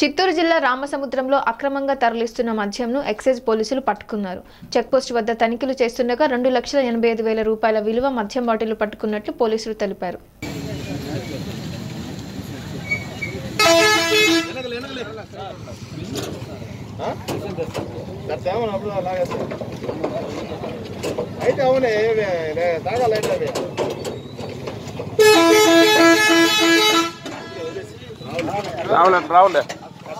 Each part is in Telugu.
చిత్తూరు జిల్లా రామసముద్రంలో అక్రమంగా తరలిస్తున్న మద్యంను ఎక్సైజ్ పోలీసులు పట్టుకున్నారు. చెక్పోస్ట్ వద్ద తనిఖీలు చేస్తుండగా రెండు లక్షల ఎనభై ఐదు వేల రూపాయల విలువ మద్యం బాటిల్ పట్టుకున్నట్లు పోలీసులు తెలిపారు. అయితే అవునే తాగాలంటే అవి రావులే రావులే.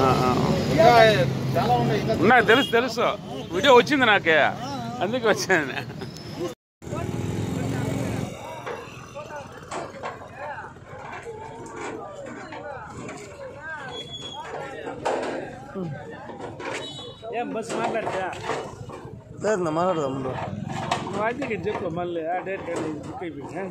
ఆ, ఆ. ఇంకా చాలా ఉన్నాయి ఇంకా ఉన్నాయి తెలుసు తెలుసు వీడియో వచ్చింది నాకే అందుకే వచ్చాను ఏం బస్ మాట్లాడతా లేదు నా మాట్లాడదాం ముందు నువ్వు అద్దెకి చెప్పు మళ్ళీ ఆ డేట్ బుక్ అయిపోయింది